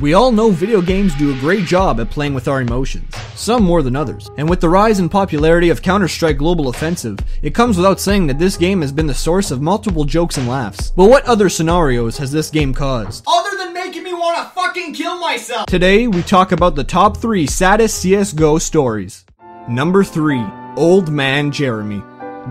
We all know video games do a great job at playing with our emotions, some more than others. And with the rise in popularity of Counter-Strike Global Offensive, it comes without saying that this game has been the source of multiple jokes and laughs. But what other scenarios has this game caused? Other than making me want to fucking kill myself. Today, we talk about the top 3 saddest CSGO stories. Number 3. Old Man Jeremy.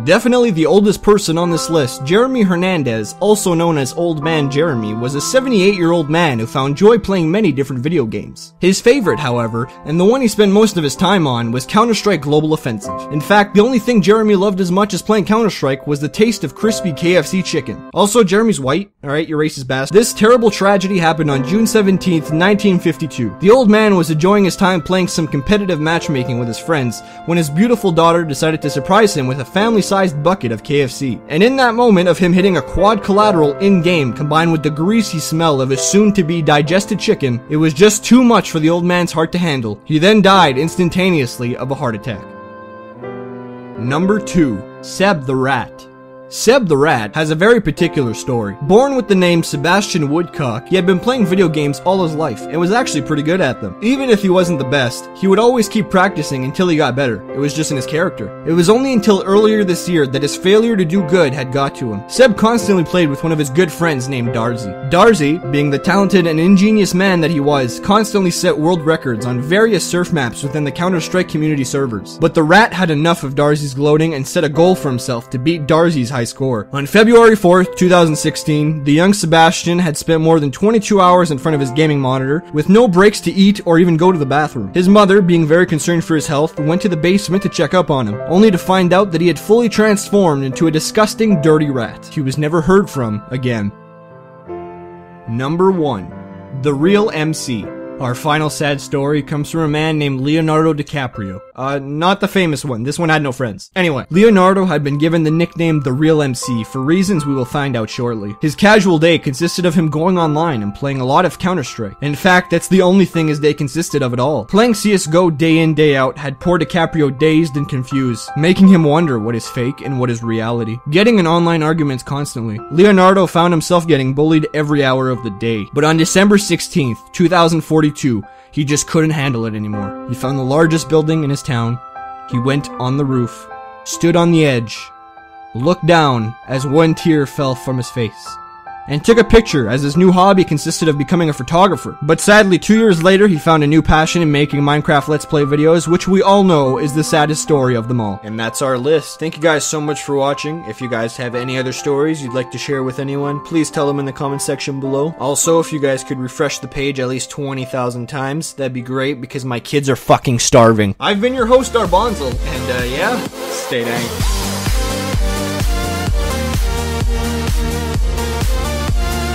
Definitely the oldest person on this list, Jeremy Hernandez, also known as Old Man Jeremy, was a 78 year old man who found joy playing many different video games. His favorite, however, and the one he spent most of his time on, was Counter Strike Global Offensive. In fact, the only thing Jeremy loved as much as playing Counter Strike was the taste of crispy KFC chicken. Also, Jeremy's white, alright, you racist bastard. This terrible tragedy happened on June 17th, 1952. The old man was enjoying his time playing some competitive matchmaking with his friends when his beautiful daughter decided to surprise him with a family sized bucket of KFC. And in that moment of him hitting a quad collateral in game combined with the greasy smell of his soon to be digested chicken, it was just too much for the old man's heart to handle. He then died instantaneously of a heart attack. Number 2. Seb the Rat. Seb the Rat has a very particular story. Born with the name Sebastian Woodcock, he had been playing video games all his life and was actually pretty good at them. Even if he wasn't the best, he would always keep practicing until he got better. It was just in his character. It was only until earlier this year that his failure to do good had got to him. Seb constantly played with one of his good friends named Darzii. Darzii, being the talented and ingenious man that he was, constantly set world records on various surf maps within the Counter-Strike community servers. But the Rat had enough of Darzii's gloating and set a goal for himself to beat Darzii's high score. On February 4th, 2016, the young Sebastian had spent more than 22 hours in front of his gaming monitor with no breaks to eat or even go to the bathroom. His mother, being very concerned for his health, went to the basement to check up on him, only to find out that he had fully transformed into a disgusting, dirty rat. He was never heard from again. Number 1. The Real MC. Our final sad story comes from a man named Leonardo DiCaprio. Uh, not the famous one. This one had no friends. Anyway, Leonardo had been given the nickname The Real MC for reasons we will find out shortly. His casual day consisted of him going online and playing a lot of Counter-Strike. In fact, that's the only thing his day consisted of at all. Playing CSGO day in, day out had poor DiCaprio dazed and confused, making him wonder what is fake and what is reality. Getting in online arguments constantly, Leonardo found himself getting bullied every hour of the day. But on December 16th, 2042, he just couldn't handle it anymore. He found the largest building in his town. He went on the roof, stood on the edge, looked down as one tear fell from his face, and took a picture as his new hobby consisted of becoming a photographer. But sadly, two years later, he found a new passion in making Minecraft Let's Play videos, which we all know is the saddest story of them all. And that's our list. Thank you guys so much for watching. If you guys have any other stories you'd like to share with anyone, please tell them in the comment section below. Also, if you guys could refresh the page at least 20,000 times, that'd be great because my kids are fucking starving. I've been your host, Arbonzel, and uh, yeah, stay dang. Thank you.